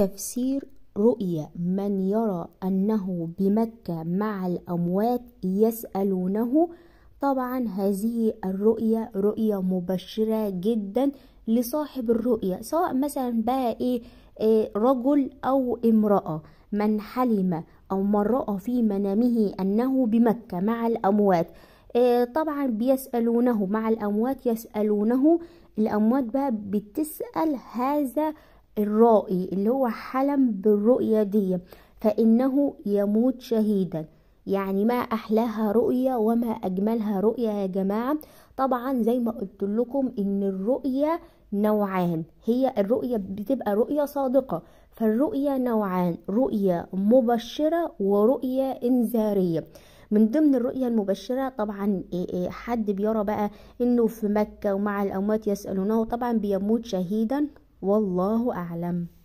تفسير رؤيا من يرى أنه بمكة مع الأموات يسألونه. طبعا هذه الرؤية رؤية مبشرة جدا لصاحب الرؤية سواء مثلا بقى إيه, إيه رجل أو امرأة. من حلم أو من رأى في منامه أنه بمكة مع الأموات. إيه طبعا بيسألونه مع الأموات يسألونه. الأموات بقى بتسأل هذا الرائي اللي هو حلم بالرؤية دي فإنه يموت شهيدا. يعني ما أحلاها رؤية وما أجملها رؤية يا جماعة. طبعا زي ما قلت لكم إن الرؤية نوعان. هي الرؤية بتبقى رؤية صادقة. فالرؤية نوعان رؤية مبشرة ورؤية إنذارية. من ضمن الرؤية المبشرة طبعا حد بيرى بقى إنه في مكة ومع الأموات يسألونه طبعا بيموت شهيدا. والله أعلم.